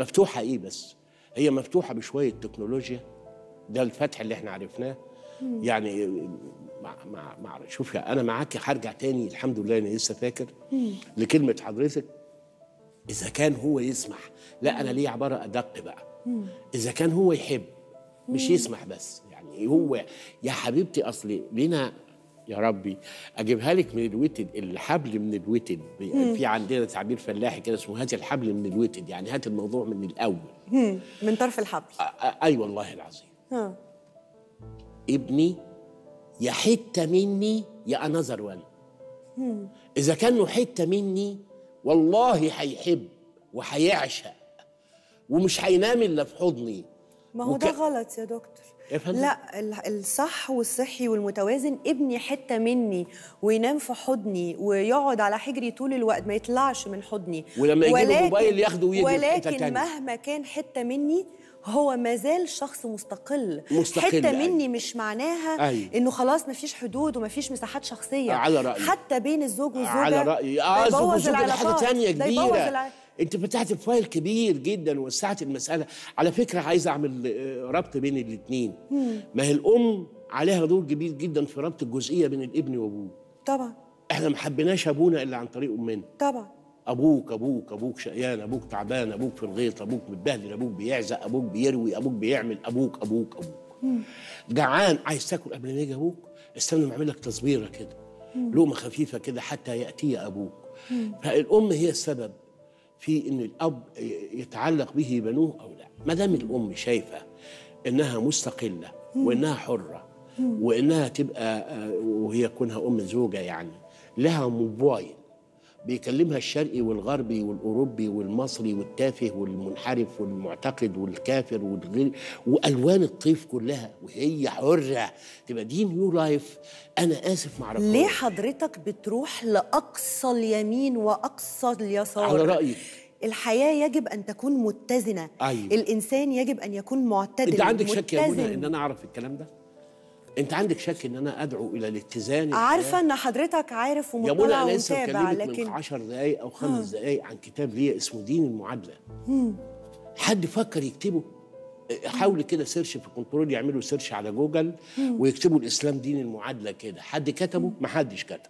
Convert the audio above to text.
مفتوحة إيه بس؟ هي مفتوحة بشوية تكنولوجيا. ده الفتح اللي إحنا عرفناه. يعني مع مع مع شوفي أنا معاكي هرجع تاني الحمد لله أنا لسه فاكر لكلمة حضرتك. إذا كان هو يسمح لا أنا ليه عبارة أدق بقى؟ إذا كان هو يحب مش يسمح بس. يعني هو يا حبيبتي اصلي لينا يا ربي. أجيبها لك من الوتد الحبل من الوتد. في عندنا تعبير فلاحي كده اسمه هات الحبل من الوتد يعني هات الموضوع من الأول. من طرف الحبل. أي والله العظيم. ها. ابني يا حتة مني يا انذر وان إذا كانه حتة مني والله هيحب وهيعشق ومش هينام إلا في حضني. ما هو وك- ده غلط يا دكتور. يا فندم؟ لا ال- الصح والصحي والمتوازن ابني حتة مني وينام في حضني ويقعد على حجري طول الوقت ما يطلعش من حضني ولما يجيب ولكن- الموبايل ياخده حتة ولكن. مهما كان حتة مني هو ما زال شخص مستقل مستقل، حتة أيوة. مني مش معناها أيوة. إنه خلاص ما فيش حدود وما فيش مساحات شخصية على رأيي. حتى بين الزوج والزوجة على رأيي ده آه يبوظ زوج وزوجة دي حاجة يبوظ كبيرة انت فتحت فايل كبير جدا ووسعت المسألة. على فكرة عايز أعمل آه، ربط بين الاثنين ما هي الأم عليها دور كبير جدا في ربط الجزئيه بين الابن وأبوه. طبعا. إحنا ما حبيناش أبونا إلا عن طريق أمنا. طبعا. أبوك أبوك أبوك شقيان أبوك تعبان أبوك في الغيط أبوك متبهدل أبوك بيعزق أبوك بيروي أبوك بيعمل أبوك أبوك أبوك. جعان. عايز تاكل قبل ما يجي أبوك؟ استنى ما أعمل لك تصبيره كده. لقمة خفيفة كده حتى يأتي أبوك. فالأم هي السبب. في إن الأب يتعلق به بنوه أو لا. ما دام الأم شايفة إنها مستقلة وإنها حرة وإنها تبقى آه، وهي كونها أم زوجة يعني لها موبايل بيكلمها الشرقي والغربي والأوروبي والمصري والتافه والمنحرف والمعتقد والكافر والغير وألوان الطيف كلها وهي حرة تبقى دي نيو لايف أنا آسف معرفهاش ليه حضرتك بتروح لأقصى اليمين وأقصى اليسار؟ على رأيك. الحياة يجب أن تكون متزنة أيوة. الإنسان يجب أن يكون معتدل أنت عندك شك يا منى. إن أنا أعرف الكلام ده انت عندك شك ان أنا ادعو إلى الاتزان عارفة أن حضرتك عارف ومطلع أنا لسه ومتابع بكلمك من لكن 10 دقائق أو خمس دقائق عن كتاب ليا اسمه دين المعادلة. حد فكر يكتبه؟ حاول كده search في control يعملوا search على جوجل ويكتبوا الإسلام دين المعادلة كده. حد كتبه؟ ما حدش كتب.